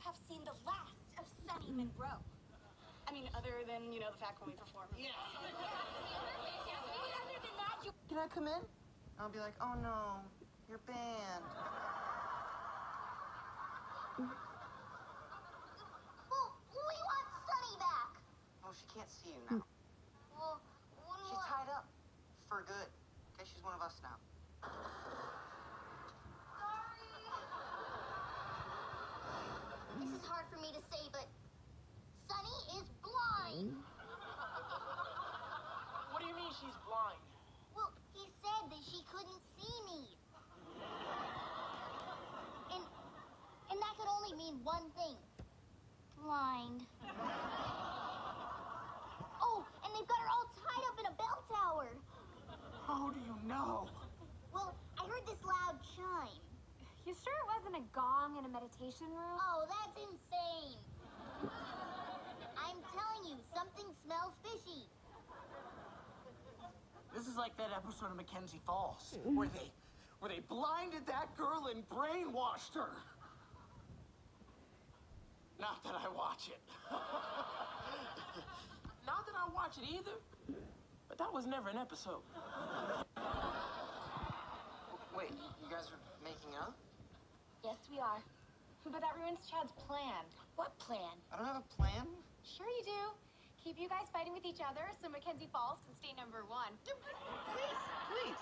have seen the last of Sonny Munroe. I mean, other than, you know, the fact when we perform. Yeah. other than that, you... Can I come in? I'll be like, oh no, you're banned. Well, we want Sonny back. Oh, she can't see you now. Well, She's tied up. For good. Okay, she's one of us now. Is hard for me to say, but Sonny is blind. What do you mean she's blind? Well, he said that she couldn't see me. And and that could only mean one thing. Blind. Oh, and they've got her all tied up in a bell tower. How do you know? Well, I heard this loud chime. You sure it wasn't a gong in a meditation room? Oh, that's insane. I'm telling you, something smells fishy. This is like that episode of Mackenzie Falls where they where they blinded that girl and brainwashed her. Not that I watch it. Not that I watch it either. But that was never an episode. Wait, you guys are making up? Yes, we are. But that ruins Chad's plan. What plan? I don't have a plan. Keep you guys fighting with each other so Mackenzie Falls can stay number one. Please, please.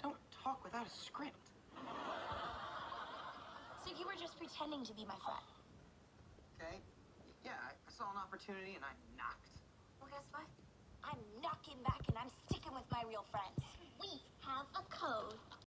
Don't talk without a script. So you were just pretending to be my friend. Okay? Yeah, I saw an opportunity and I knocked. Well, guess what? I'm knocking back and I'm sticking with my real friends.